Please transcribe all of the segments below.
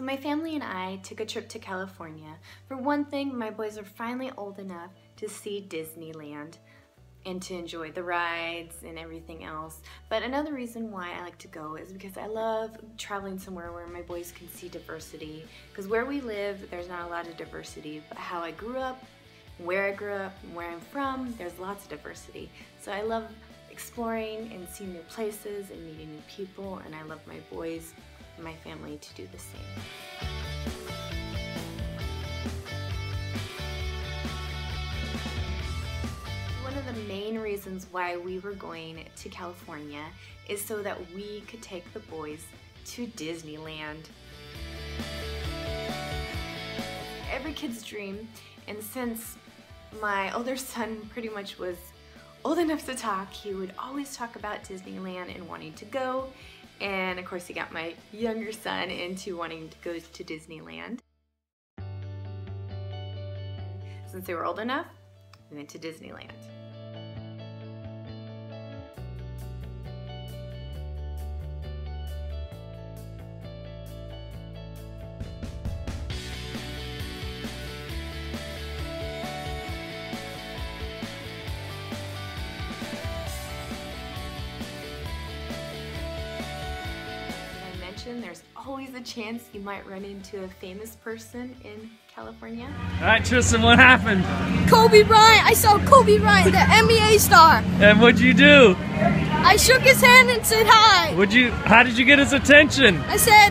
So my family and I took a trip to California. For one thing, my boys are finally old enough to see Disneyland and to enjoy the rides and everything else. But another reason why I like to go is because I love traveling somewhere where my boys can see diversity. Because where we live, there's not a lot of diversity. But how I grew up, where I grew up, where I'm from, there's lots of diversity. So I love exploring and seeing new places and meeting new people, and I love my boys my family to do the same. One of the main reasons why we were going to California is so that we could take the boys to Disneyland. Every kid's dream, and since my older son pretty much was old enough to talk, he would always talk about Disneyland and wanting to go. And of course, he got my younger son into wanting to go to Disneyland. Since they were old enough, we went to Disneyland. There's always a chance you might run into a famous person in California. All right, Tristan, what happened? Kobe Bryant. I saw Kobe Bryant, the NBA star. And what'd you do? I shook his hand and said hi. Would you? How did you get his attention? I said,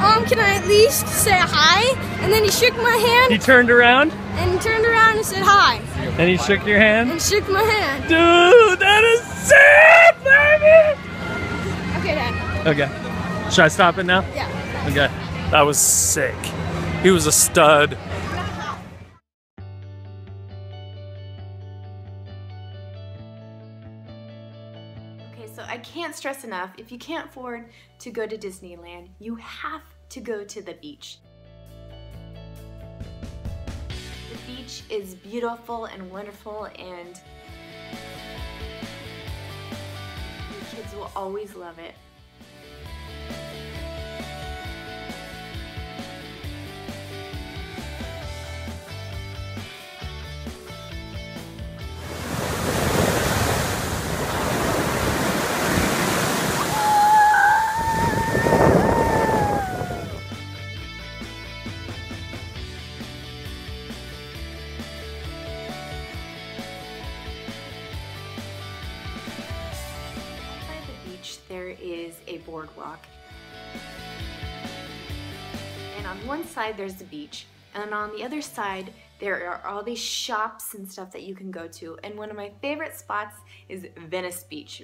um, can I at least say hi? And then he shook my hand. He turned around? And he turned around and said hi. And he shook your hand? And shook my hand. Dude, that is sick, baby! Okay, Dad. Okay. Should I stop it now? Yeah. Okay. That was sick. He was a stud. Okay, so I can't stress enough, if you can't afford to go to Disneyland, you have to go to the beach. The beach is beautiful and wonderful and your kids will always love it. Is a boardwalk. And on one side there's the beach, and on the other side there are all these shops and stuff that you can go to. And one of my favorite spots is Venice Beach.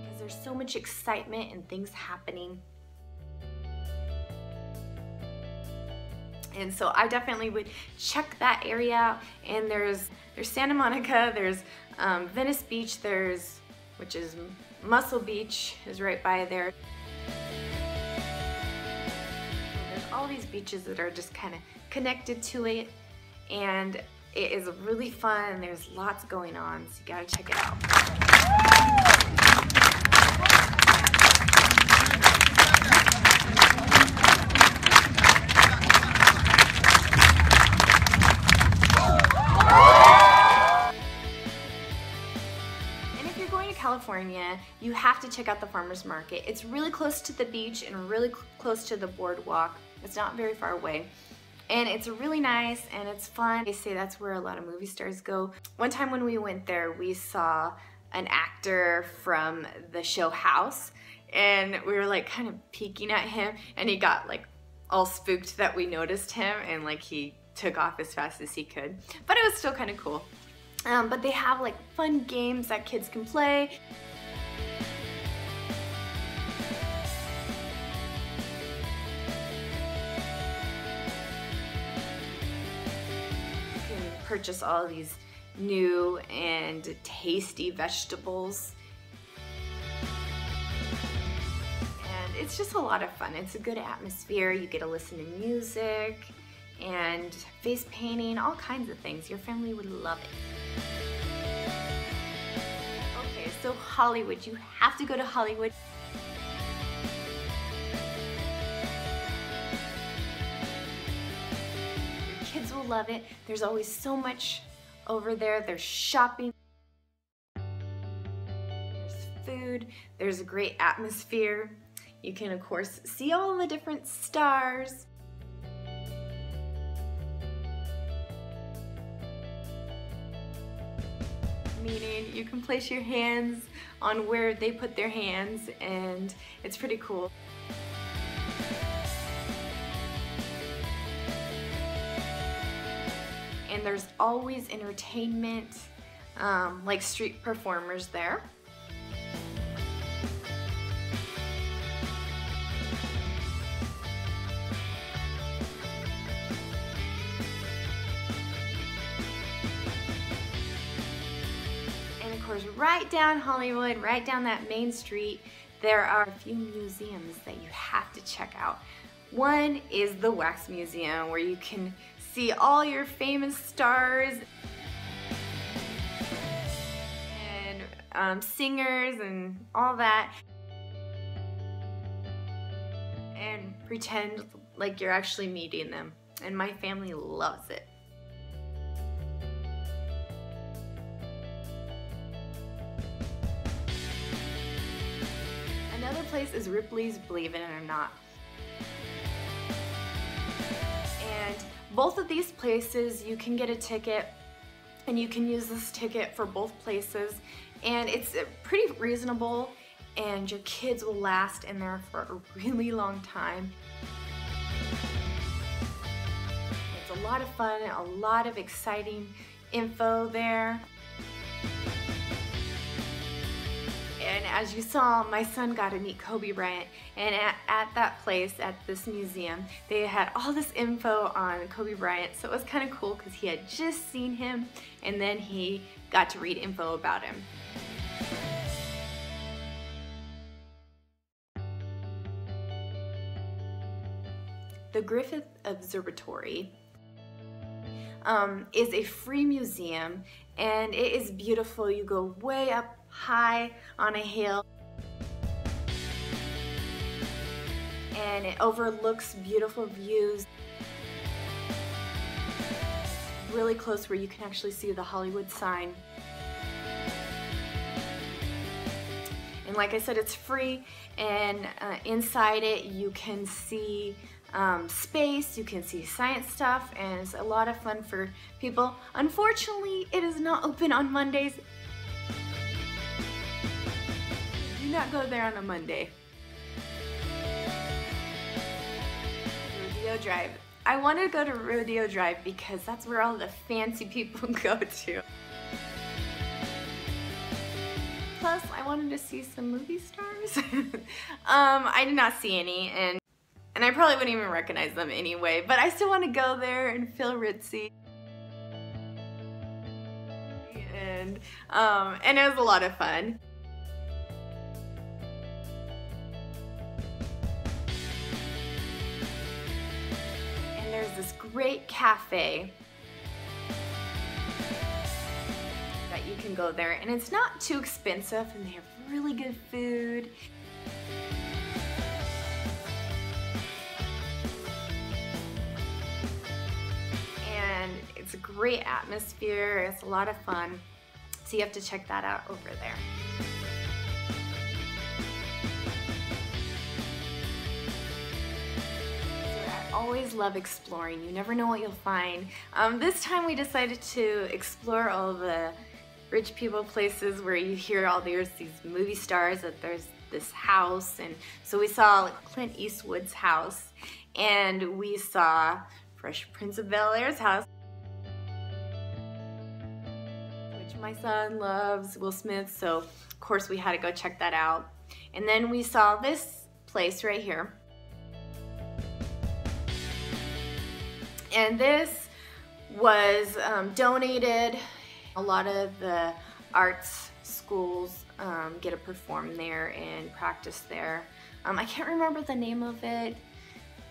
Because there's so much excitement and things happening. And so I definitely would check that area out. And there's there's Santa Monica, there's um, Venice Beach, there's which is Muscle Beach is right by there. There's all these beaches that are just kind of connected to it, and it is really fun. And there's lots going on, so you gotta check it out. California, you have to check out the farmer's market. It's really close to the beach and really cl close to the boardwalk. It's not very far away. And it's really nice and it's fun. They say that's where a lot of movie stars go. One time when we went there, we saw an actor from the show House and we were like kind of peeking at him and he got like all spooked that we noticed him and like he took off as fast as he could. But it was still kind of cool. Um, but they have like fun games that kids can play. Purchase all these new and tasty vegetables. And it's just a lot of fun. It's a good atmosphere. You get to listen to music and face painting, all kinds of things. Your family would love it. Okay, so Hollywood, you have to go to Hollywood. Your kids will love it. There's always so much over there. There's shopping, there's food, there's a great atmosphere. You can, of course, see all the different stars. You can place your hands on where they put their hands and it's pretty cool. And there's always entertainment, um, like street performers there. Right down Hollywood, right down that main street, there are a few museums that you have to check out. One is the Wax Museum, where you can see all your famous stars and um, singers and all that and pretend like you're actually meeting them. And my family loves it. Another place is Ripley's Believe It or Not. And both of these places you can get a ticket and you can use this ticket for both places and it's uh, pretty reasonable and your kids will last in there for a really long time. It's a lot of fun, a lot of exciting info there. As you saw, my son got to meet Kobe Bryant. And at, at, that place, at this museum, they had all this info on Kobe Bryant. So it was kind of cool because he had just seen him and then he got to read info about him. The Griffith Observatory um, is a free museum and it is beautiful. You go way up high on a hill. And it overlooks beautiful views. Really close where you can actually see the Hollywood sign. And like I said, it's free and uh, inside it you can see um, space, you can see science stuff, and it's a lot of fun for people. Unfortunately, it is not open on Mondays do not go there on a Monday. Rodeo Drive. I want to go to Rodeo Drive because that's where all the fancy people go to. Plus, I wanted to see some movie stars. um, I did not see any, and and I probably wouldn't even recognize them anyway, but I still want to go there and feel ritzy. And, um, and it was a lot of fun. This great cafe that you can go there and it's not too expensive and they have really good food. And it's a great atmosphere, it's a lot of fun. So you have to check that out over there. Always love exploring. You never know what you'll find. Um, this time we decided to explore all the rich people places where you hear all these, these movie stars that there's this house and so we saw Clint Eastwood's house and we saw Fresh Prince of Bel-Air's house which my son loves, Will Smith, so of course we had to go check that out. And then we saw this place right here And this was um, donated. A lot of the arts schools um, get to perform there and practice there. Um, I can't remember the name of it,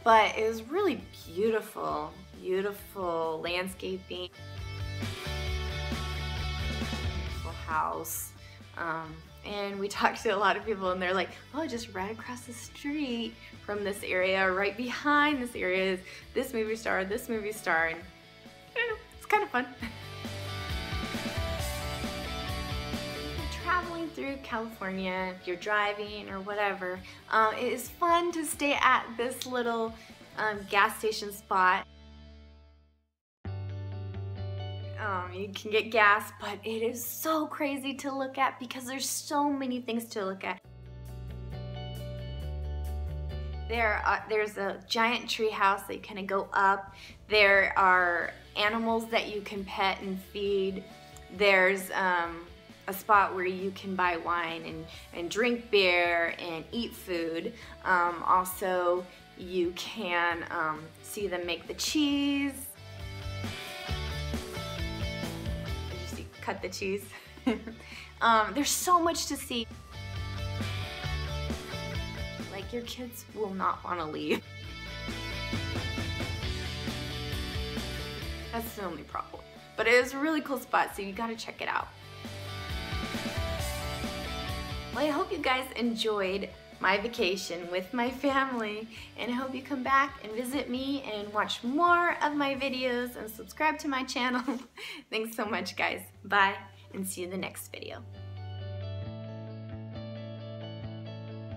but it was really beautiful, beautiful landscaping. Beautiful house. Um, and we talked to a lot of people and they're like, oh, just right across the street from this area, right behind this area is this movie star, this movie star. And it's kind of fun. traveling through California, if you're driving or whatever, um, it is fun to stay at this little um, gas station spot. Um, you can get gas, but it is so crazy to look at because there's so many things to look at. There, are, there's a giant tree house that you kind of go up. There are animals that you can pet and feed. There's um, a spot where you can buy wine and, and drink beer and eat food. Um, also, you can um, see them make the cheese. Cut the cheese? um, there's so much to see. Like your kids will not want to leave. That's the only problem. But it is a really cool spot, so you gotta check it out. Well, I hope you guys enjoyed my vacation with my family and I hope you come back and visit me and watch more of my videos and subscribe to my channel. Thanks so much guys. Bye and see you in the next video.